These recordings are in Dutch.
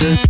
Thank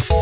Thank